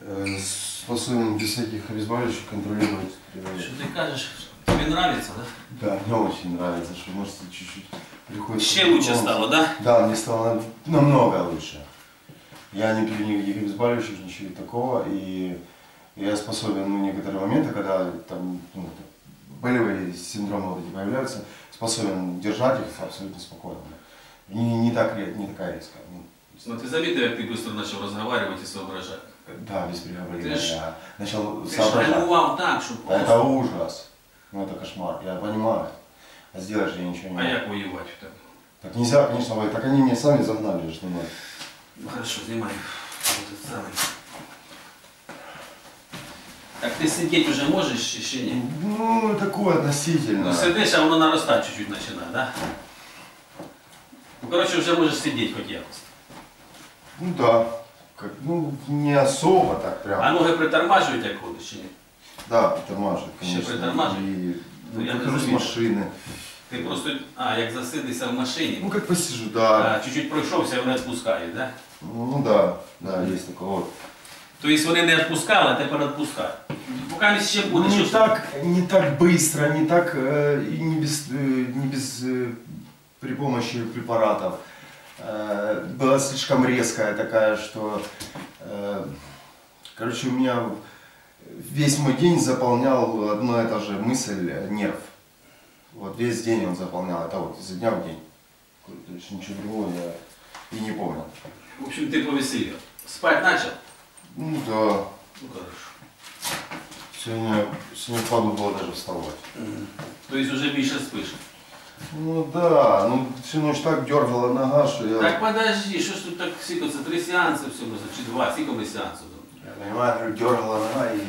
э, способен без всяких обезболивающих контролировать Що кровоток. ти кажеш? Тобі нравится, да? Да, мне очень нравится, что мышцы чуть-чуть приходят. Ще лучше стало, да? Да, мне стало намного лучше. Я не пью никаких обезболивающих, ничего такого, и я способен, ну, некоторые моменты, когда там ну, болевые синдромы вот эти появляются, способен держать их абсолютно спокойно. Не, не, так, не такая резкая. Ну, Ну ти замітив, як ти швидко почав розговорювати і соображати. да, без переговорения. Ты ж- Я начал Ти ж соображать. реагував так, що Да, Это просто. ужас. Ну это кошмар, я понимаю. А сделать же я ничего не А могу. як воювати в тебе? Так нельзя, конечно, Вань, так они меня сами загнали, что ну. Ну хорошо, знімай. Этот самий. Так ти сидіти вже можеш чи ще ні? Ну, такое относительно. Ну сидиш, а воно наростати чуть-чуть починає, да? Ну, коротше, вже можеш сидіти хоч якось. Ну да. Как, ну, не особо так прям. А ноги притормажують, як ходиш чи ні? Да, притормаживает, Еще конечно. притормаживает? И Ну, я не выхожу с заметил. машины. Ти просто, а, як засидишся в машині, Ну, как посижу, да. а, чуть-чуть пройшовся, вони відпускають, да? Ну да, да, есть такое. Вот. Тобто вони не відпускали, а тепер відпускають. Поки ще буде, Ну, що не ж так, не так быстро, не так, э, и не без, э, не без э, при помощи препаратов. Э, была слишком резкая такая, что, э, короче, у меня весь мой день заполнял одна и та же мысль, э, нерв. Вот весь день он заполнял, это вот изо дня в день. То есть ничего другого я и не помню. В общем, ти повеселів. Спать почав? Ну да, Ну хорошо. сегодня, сегодня впадло было даже вставать. Тобто вже більше спиш. Ну да, ну всю ночь так дергала нога, что я... Так подожди, що ж тут так скільки це три сеанси всього, чи два, скільки ми сеансів? тут? Я понимаю, говорю, дергала нога и...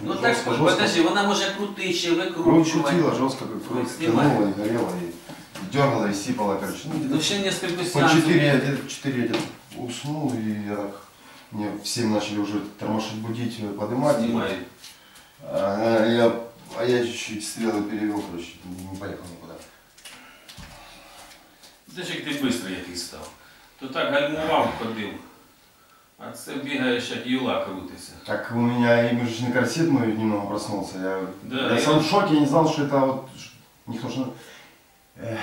Ну Жестко, так, жестко. подожди, вона може крути ще, Ну, викручувати. чутила жестко, как Ну, кровь снимай. тянула и горела, и дергала, и сипала, короче. Ну, Ну где-то ще несколько по сеансів. 4 я где-то в 4 я где-то уснул, и я так... Мне в 7 начали уже тормошить, будить, э, подымать. Знімай. А я, чуть-чуть стрелы перевел, короче, не поехал никуда. Як ти швидко який став. То так гальмував, ходив. А це бігаєш, як юла крутиться. Так у меня и мышечный корсет мой немного проснулся. Я, Да, я и сам в шоке, я не знал, что это вот... Никто ж... Эх,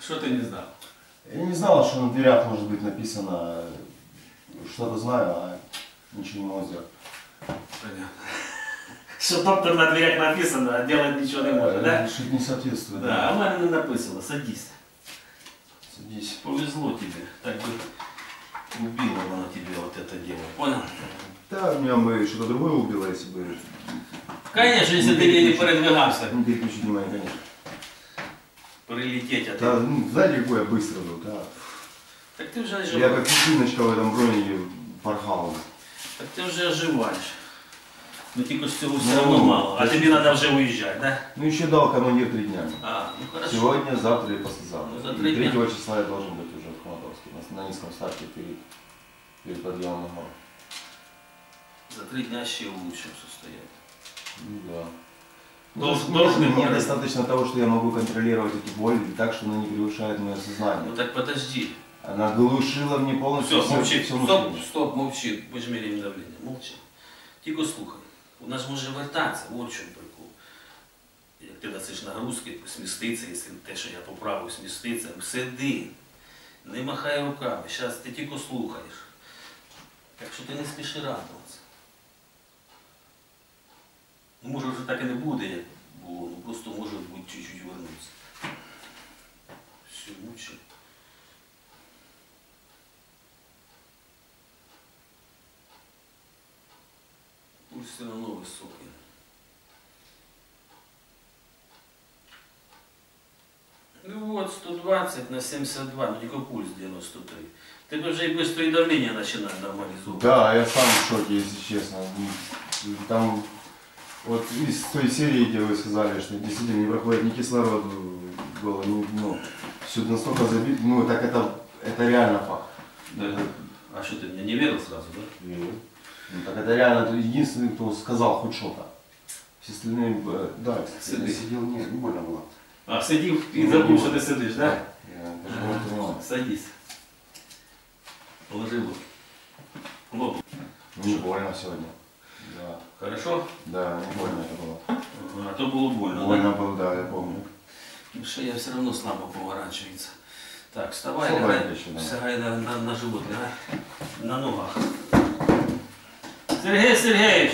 Що ти не знав? Я не знал, что на дверях может быть написано что-то знаю, а ничего не могу сделать. Понятно. Що доктор на дверях написано, а делать нічого не може, да? Э, Что-то не соответствует. Да, а мене не написано, садись. Садись. Повезло тебе. Так бы убило оно тебе вот это дело. Понял? Да, меня бы что-то другое убило, если бы... Конечно, если ты не передвигался. Не переключить внимание, конечно. Прилететь, а Да, ну, знаете, какой я быстро был, да. Так ты уже Я оживаешь. как пушиночка в этом броне порхал. Так ты уже оживаешь. Но тільки ж цього все Ну, равно мало. А да. тебе надо вже уезжать, да? Ну, еще дал командир три дня. А, ну хорошо. Сегодня, завтра и послезавтра. Ну, за И три дня. 3 числа я должен быть уже в Хаматовске, на, на низком старте перед, перед подъемом на гору. За три дня ще в лучшем состоянии. Ну да. Долж- Ну, должны мне были. достаточно того, что я могу контролировать эти боли так, что она не превышает мое сознание. Ну так подожди. Она глушила мне полностью Все, молчи. все Стоп, стоп, мовчи. Пожми рівень давлення. Молчи. Тільки слухай. У нас може вертатися, от чому прикол. Як ти дасиш нагрузки, сміститься, якщо те, що я поправив, сміститься, сиди. Не махай руками. Зараз ти тільки слухаєш. Так що ти не спіши радуватися. Ну, може вже так і не буде, як було, ну просто може бути чуть-чуть вернутися. Все, мучи. Пульс все равно высокий. Ну вот, 120 на 72, ну только пульс 93. Ты уже и быстро и давление начинает нормализовывать. Да, я сам в шоке, если честно. Ну, Там вот из той серии, где вы сказали, что действительно не проходит ни кислород голову, ни- ну, все настолько забито, ну так это, это реально факт. Да. А что ты мне не верил сразу, да? Ну, так это реально ты единственный, кто сказал хоть что-то. Все остальные, э, да, кстати, я Сиди. сидел, не, не больно было. А, сидів і Ну, забув, ну, що ти сидиш, да? Я даже не понимал. Садись. Положи лоб. Не больно сегодня. Да. Хорошо? Да, не больно это было. Ага, А то було больно. да? Больно было, да, я помню. Ну, Шея все одно слабо поворачується. Так, вставай, Слабо лягай, ще, да. сягай на, на, на живот, лягай. На ногах. Serrej, Serrej.